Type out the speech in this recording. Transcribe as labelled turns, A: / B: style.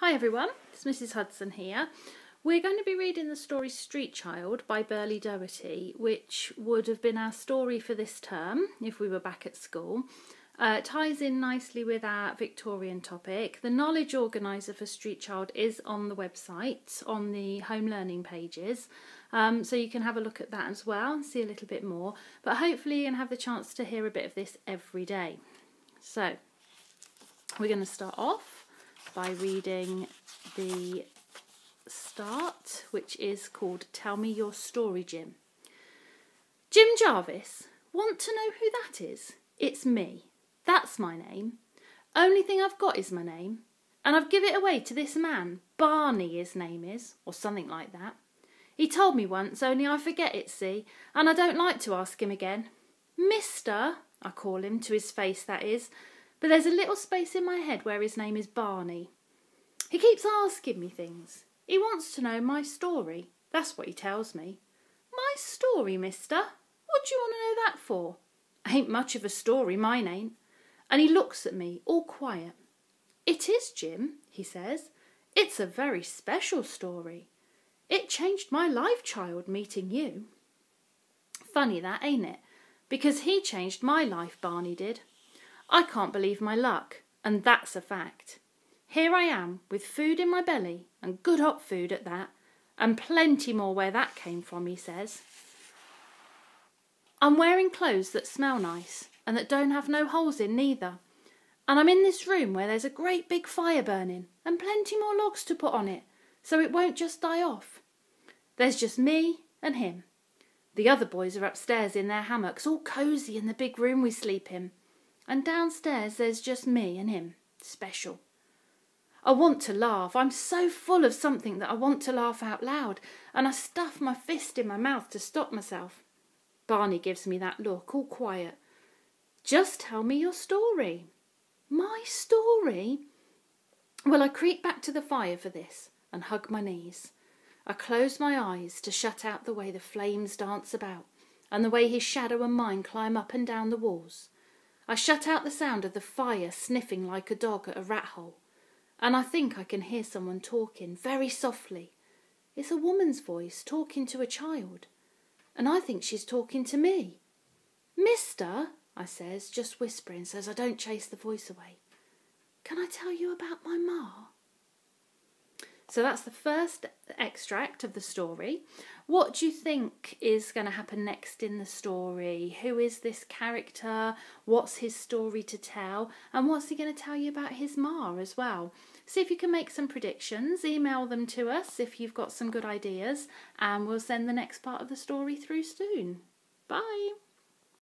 A: Hi everyone, it's Mrs Hudson here. We're going to be reading the story Street Child by Berlie Doherty, which would have been our story for this term if we were back at school. Uh, it ties in nicely with our Victorian topic. The knowledge organiser for Street Child is on the website, on the home learning pages, um, so you can have a look at that as well and see a little bit more. But hopefully, you can have the chance to hear a bit of this every day. So, we're going to start off by reading the start, which is called Tell Me Your Story, Jim. Jim Jarvis, want to know who that is? It's me. That's my name. Only thing I've got is my name. And I've give it away to this man, Barney his name is, or something like that. He told me once, only I forget it, see, and I don't like to ask him again. Mister, I call him, to his face that is, but there's a little space in my head where his name is Barney. He keeps asking me things. He wants to know my story. That's what he tells me. My story, mister? What do you want to know that for? Ain't much of a story, mine ain't. And he looks at me, all quiet. It is, Jim, he says. It's a very special story. It changed my life, child, meeting you. Funny that, ain't it? Because he changed my life, Barney did. I can't believe my luck, and that's a fact. Here I am, with food in my belly, and good hot food at that, and plenty more where that came from, he says. I'm wearing clothes that smell nice, and that don't have no holes in neither. And I'm in this room where there's a great big fire burning, and plenty more logs to put on it, so it won't just die off. There's just me and him. The other boys are upstairs in their hammocks, all cosy in the big room we sleep in and downstairs there's just me and him, special. I want to laugh. I'm so full of something that I want to laugh out loud, and I stuff my fist in my mouth to stop myself. Barney gives me that look, all quiet. Just tell me your story. My story? Well, I creep back to the fire for this and hug my knees. I close my eyes to shut out the way the flames dance about and the way his shadow and mine climb up and down the walls. I shut out the sound of the fire sniffing like a dog at a rat hole, and I think I can hear someone talking very softly. It's a woman's voice talking to a child, and I think she's talking to me. Mister, I says, just whispering so I don't chase the voice away. Can I tell you about my ma? So that's the first extract of the story. What do you think is going to happen next in the story? Who is this character? What's his story to tell? And what's he going to tell you about his ma as well? See if you can make some predictions. Email them to us if you've got some good ideas, and we'll send the next part of the story through soon. Bye.